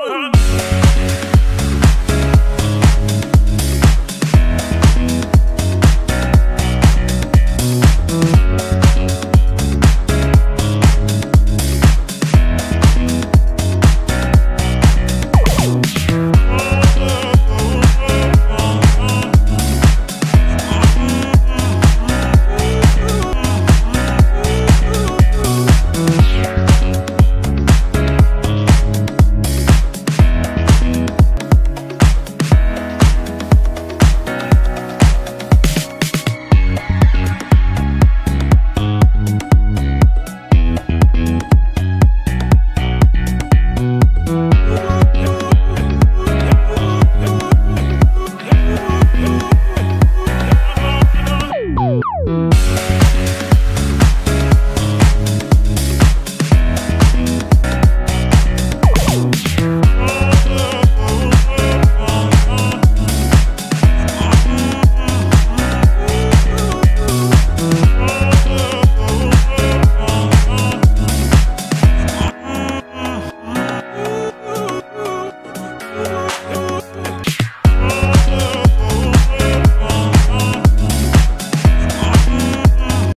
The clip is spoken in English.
Oh.